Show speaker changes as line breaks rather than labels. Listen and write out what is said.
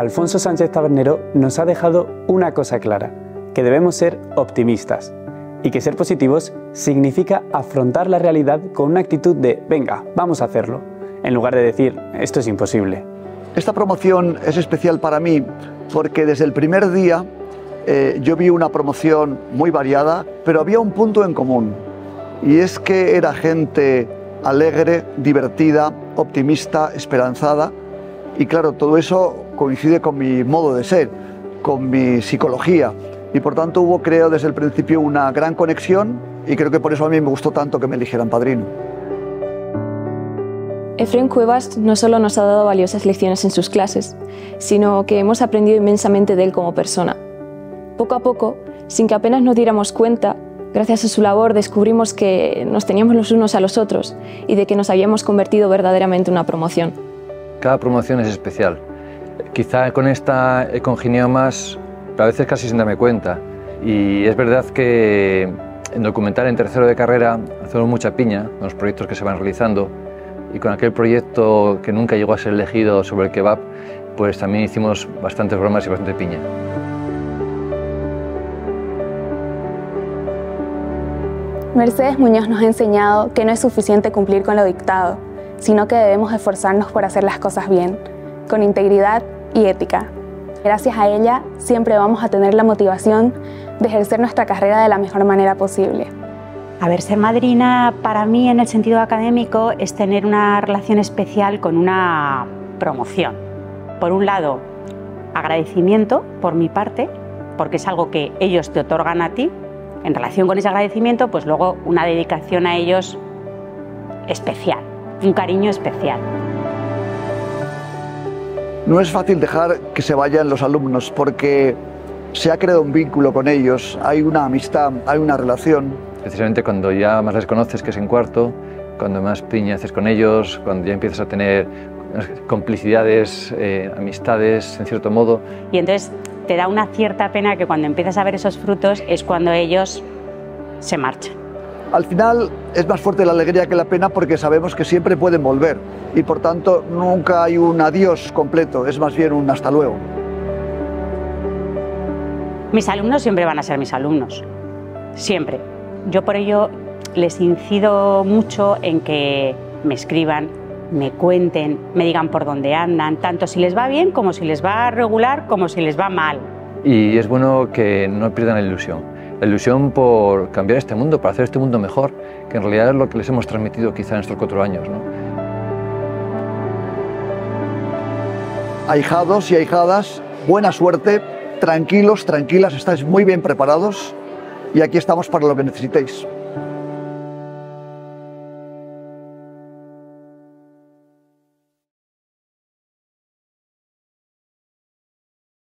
Alfonso Sánchez Tabernero nos ha dejado una cosa clara, que debemos ser optimistas y que ser positivos significa afrontar la realidad con una actitud de venga, vamos a hacerlo, en lugar de decir esto es imposible.
Esta promoción es especial para mí porque desde el primer día eh, yo vi una promoción muy variada, pero había un punto en común y es que era gente alegre, divertida, optimista, esperanzada y claro, todo eso coincide con mi modo de ser, con mi psicología y por tanto hubo, creo, desde el principio una gran conexión y creo que por eso a mí me gustó tanto que me eligieran padrino.
Efren Cuevas no solo nos ha dado valiosas lecciones en sus clases, sino que hemos aprendido inmensamente de él como persona. Poco a poco, sin que apenas nos diéramos cuenta, gracias a su labor descubrimos que nos teníamos los unos a los otros y de que nos habíamos convertido verdaderamente en una promoción.
Cada promoción es especial. Quizá con esta he congeniado más a veces casi sin darme cuenta. Y es verdad que en documental en tercero de carrera hacemos mucha piña con los proyectos que se van realizando y con aquel proyecto que nunca llegó a ser elegido sobre el kebab, pues también hicimos bastantes bromas y bastante piña.
Mercedes Muñoz nos ha enseñado que no es suficiente cumplir con lo dictado, sino que debemos esforzarnos por hacer las cosas bien, con integridad y ética. Gracias a ella siempre vamos a tener la motivación de ejercer nuestra carrera de la mejor manera posible.
Ser madrina para mí en el sentido académico es tener una relación especial con una promoción. Por un lado, agradecimiento por mi parte, porque es algo que ellos te otorgan a ti. En relación con ese agradecimiento, pues luego una dedicación a ellos especial, un cariño especial.
No es fácil dejar que se vayan los alumnos porque se ha creado un vínculo con ellos, hay una amistad, hay una relación.
Precisamente cuando ya más les conoces, que es en cuarto, cuando más piña haces con ellos, cuando ya empiezas a tener complicidades, eh, amistades, en cierto modo.
Y entonces te da una cierta pena que cuando empiezas a ver esos frutos es cuando ellos se marchan.
Al final es más fuerte la alegría que la pena porque sabemos que siempre pueden volver y por tanto nunca hay un adiós completo, es más bien un hasta luego.
Mis alumnos siempre van a ser mis alumnos, siempre. Yo por ello les incido mucho en que me escriban, me cuenten, me digan por dónde andan, tanto si les va bien como si les va regular como si les va mal.
Y es bueno que no pierdan la ilusión la ilusión por cambiar este mundo, para hacer este mundo mejor, que en realidad es lo que les hemos transmitido quizá en estos cuatro años. ¿no?
Ahijados y ahijadas, buena suerte, tranquilos, tranquilas, estáis muy bien preparados y aquí estamos para lo que necesitéis.